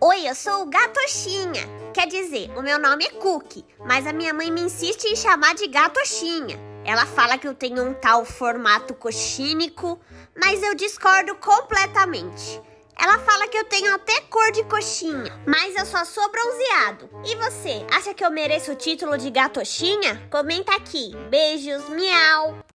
Oi, eu sou o Gatoxinha. Quer dizer, o meu nome é Cookie, mas a minha mãe me insiste em chamar de Gatoxinha. Ela fala que eu tenho um tal formato coxínico, mas eu discordo completamente. Ela fala que eu tenho até cor de coxinha, mas eu só sou bronzeado. E você, acha que eu mereço o título de gatoxinha? Comenta aqui. Beijos, miau!